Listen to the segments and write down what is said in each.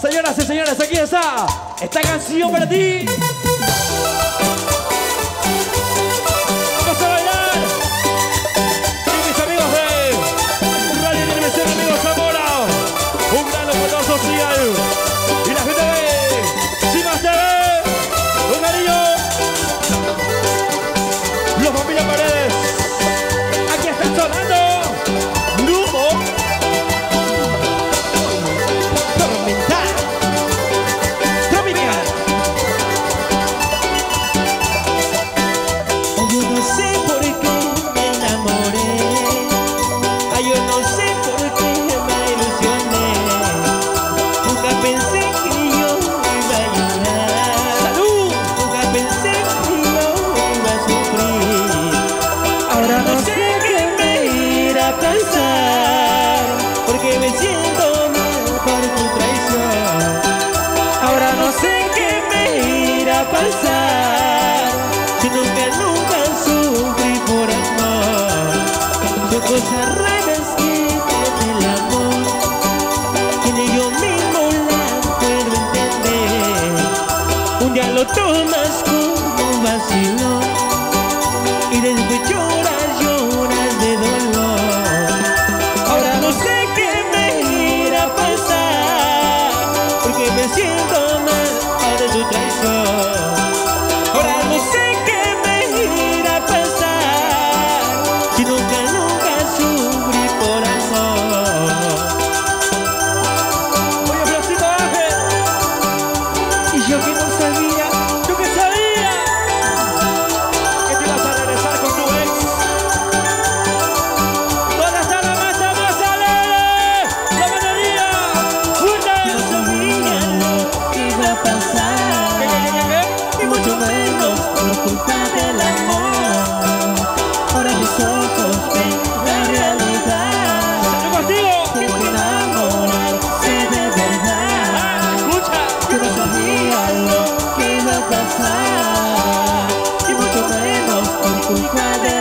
Señoras y señores, aquí está esta canción para ti. Ya no sé qué me irá a pasar, porque me siento mal por tu traición. Ahora no sé qué me irá a pasar, si nunca, nunca sufrí por amor. Son cosas raras que tiene el amor, que ni yo mismo la puedo entender. Un día lo tomas como un vacilón. Yo que no sabía, yo que sabía que te ibas a regresar con tu ex. ¿Dónde está la masa más alegre? ¡La batería! ¡Fuerte! Yo sabía lo que iba a pasar. Y mucho menos por culpa del amor. Ahora mis ojos ven. 不快慰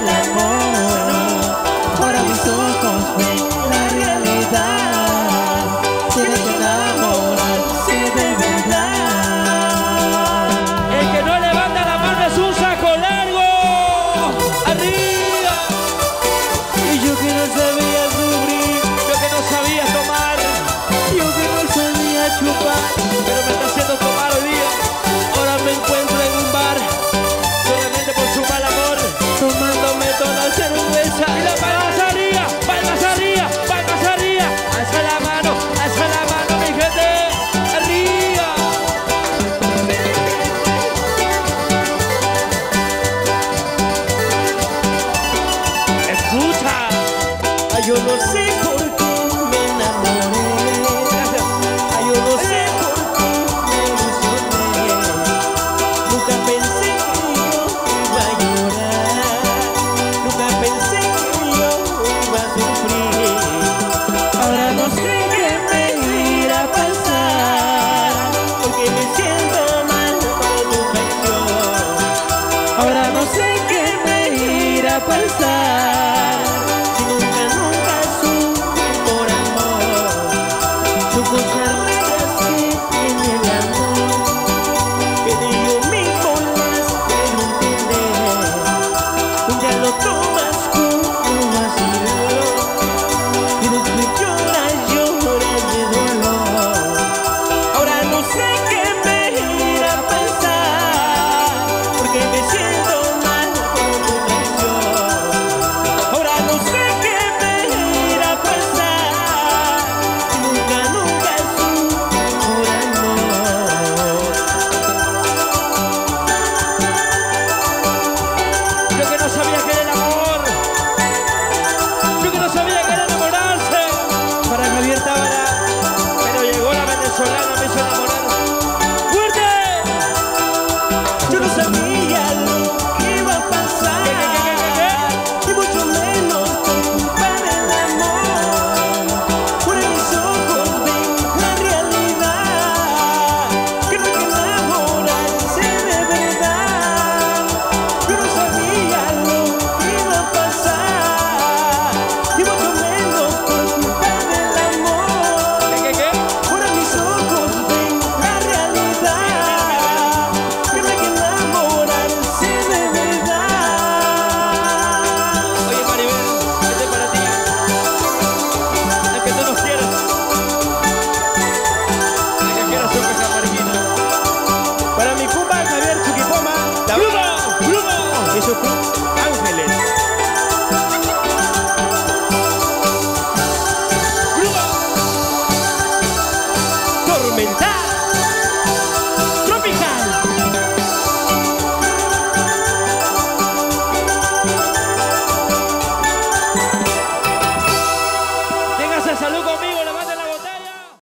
Ahora no sé qué me irá a pasar. Turn up.